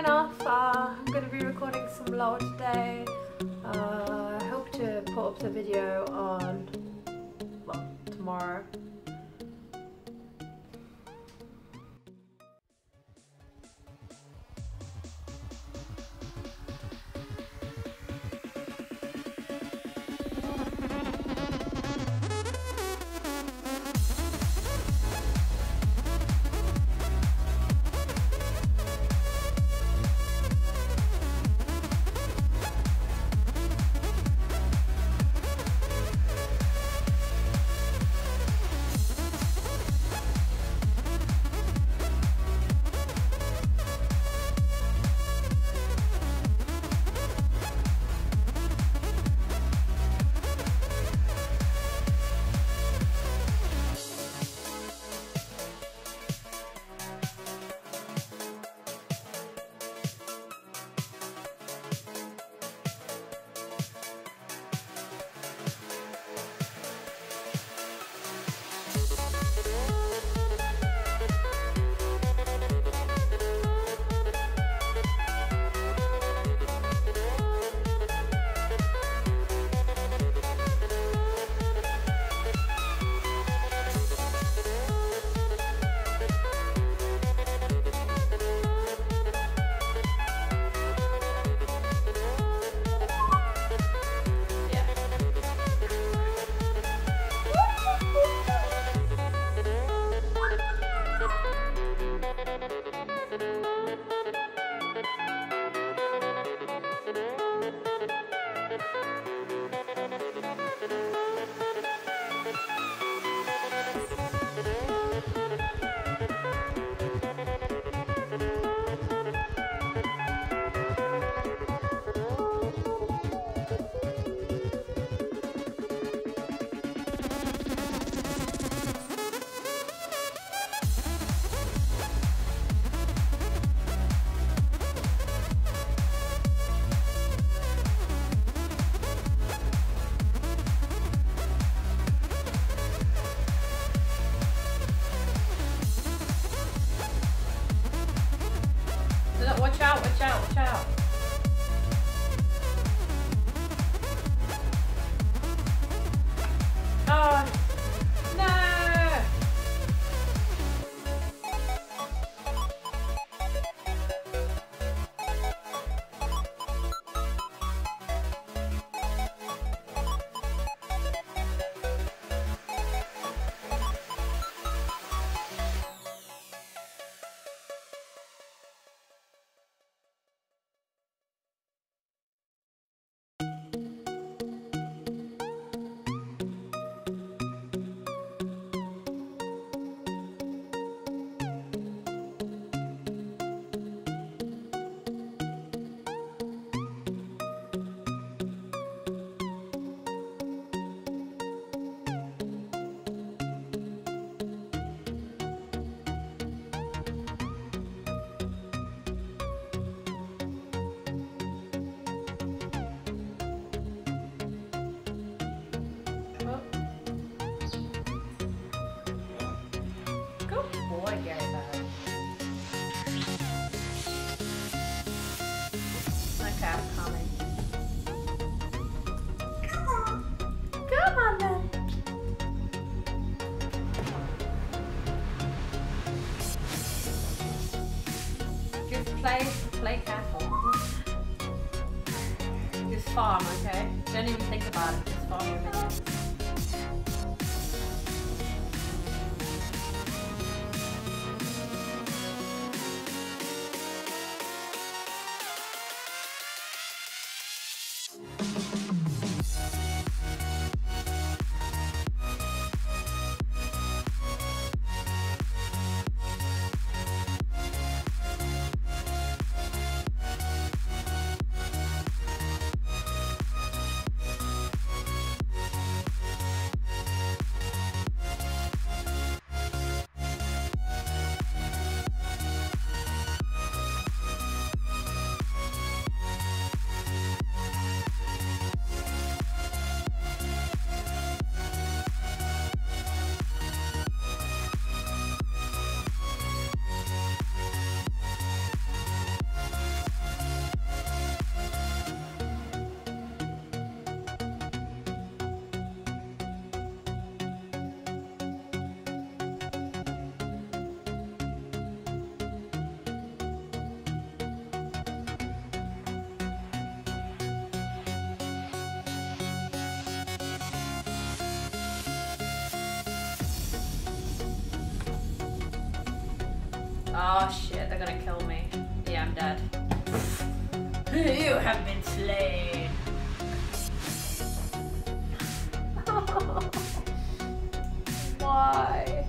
enough. Uh, I'm going to be recording some lore today. Uh, I hope to put up the video on, well, tomorrow. Watch out, watch out, watch out. Oh, play, play careful. Just farm, okay? Don't even think about it, just farm your. Oh shit, they're gonna kill me. Yeah, I'm dead. you have been slain. Why?